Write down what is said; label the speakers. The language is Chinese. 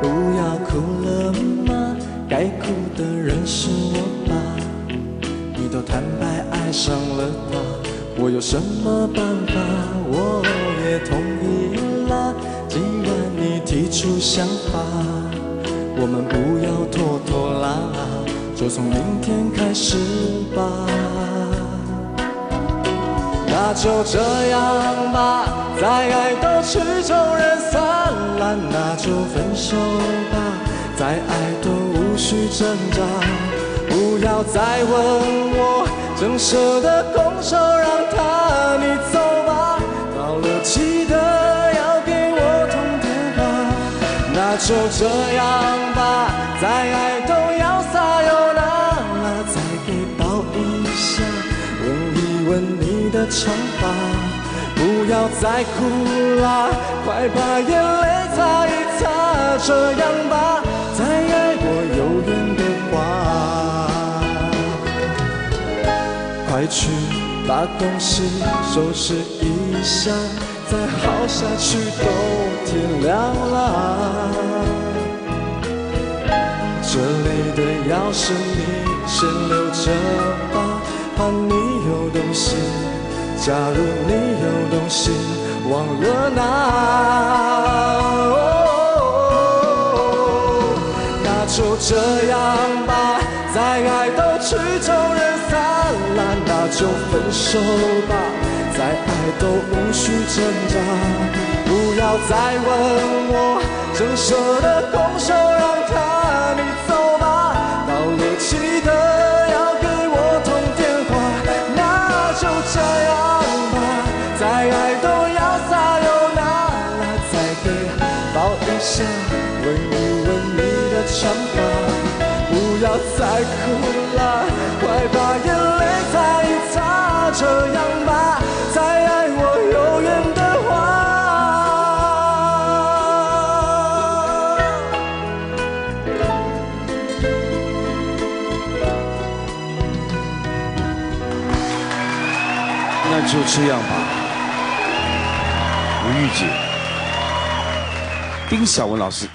Speaker 1: 不要哭了吗？该哭的人是我吧？你都坦白爱上了他我有什么办法？我也同意啦既然你提出想法我们不要拖拖拉拉就从明天开始吧。那就这样吧再爱都曲终人散那就分手吧，再爱都无需挣扎。不要再问我，怎舍得空手让他你走吧。到了记得要给我通电话。那就这样吧，再爱都要撒悠那拉，再给抱一下，吻一吻你的长发。不要再哭啦，快把眼泪擦一擦。这样吧，再爱我有缘的话，快去把东西收拾一下，再耗下去都天亮啦。这里的钥匙你先留着吧，怕你有东西。假如你有东西忘了拿，那就这样吧，再爱都曲终人散了，那就分手吧，再爱都无需挣扎，不要再问我，怎舍得空手让他。下，吻一吻你的长发。不要再哭了，快把眼泪擦一擦。这样吧，再爱我有缘的
Speaker 2: 话。那就这样吧。吴玉姐，丁晓文老师。